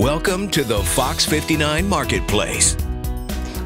Welcome to the Fox 59 Marketplace.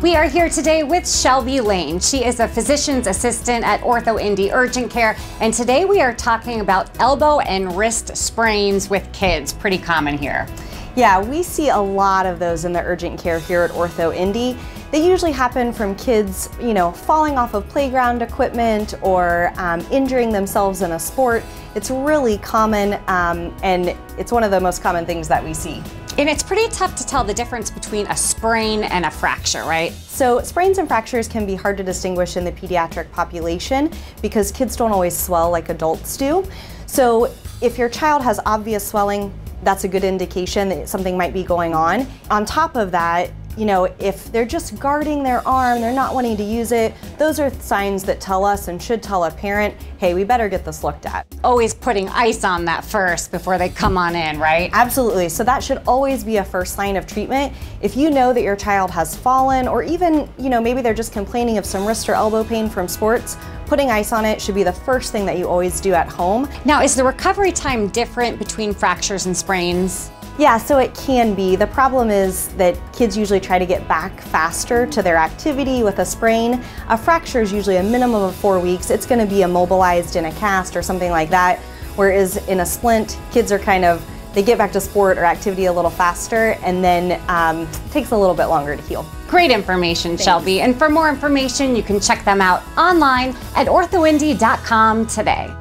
We are here today with Shelby Lane. She is a physician's assistant at OrthoIndy Urgent Care, and today we are talking about elbow and wrist sprains with kids. Pretty common here. Yeah, we see a lot of those in the urgent care here at OrthoIndy. They usually happen from kids, you know, falling off of playground equipment or um, injuring themselves in a sport. It's really common um, and it's one of the most common things that we see. And it's pretty tough to tell the difference between a sprain and a fracture, right? So sprains and fractures can be hard to distinguish in the pediatric population because kids don't always swell like adults do. So if your child has obvious swelling, that's a good indication that something might be going on. On top of that, you know, if they're just guarding their arm, they're not wanting to use it, those are signs that tell us and should tell a parent, hey, we better get this looked at. Always putting ice on that first before they come on in, right? Absolutely. So that should always be a first sign of treatment. If you know that your child has fallen or even, you know, maybe they're just complaining of some wrist or elbow pain from sports, putting ice on it should be the first thing that you always do at home. Now, is the recovery time different between fractures and sprains? Yeah, so it can be. The problem is that kids usually try to get back faster to their activity with a sprain. A fracture is usually a minimum of four weeks. It's going to be immobilized in a cast or something like that. Whereas in a splint, kids are kind of, they get back to sport or activity a little faster and then um, takes a little bit longer to heal. Great information, Thanks. Shelby. And for more information, you can check them out online at orthoindy.com today.